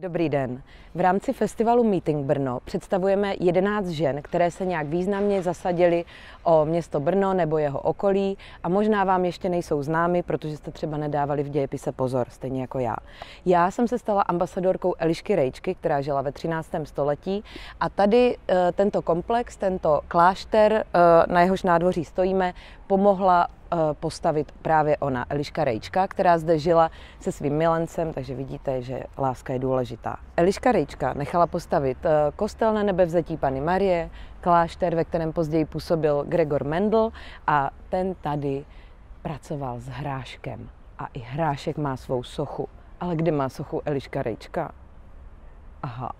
Dobrý den. V rámci festivalu Meeting Brno představujeme 11 žen, které se nějak významně zasadily o město Brno nebo jeho okolí a možná vám ještě nejsou známy, protože jste třeba nedávali v dějepise pozor, stejně jako já. Já jsem se stala ambasadorkou Elišky Rejčky, která žila ve 13. století a tady e, tento komplex, tento klášter, e, na jehož nádvoří stojíme, pomohla Eh, postavit právě ona, Eliška Rejčka, která zde žila se svým milencem, takže vidíte, že láska je důležitá. Eliška Rejčka nechala postavit eh, kostel na nebevzetí Pany Marie, klášter, ve kterém později působil Gregor Mendel a ten tady pracoval s hráškem. A i hrášek má svou sochu. Ale kde má sochu Eliška Rejčka? Aha,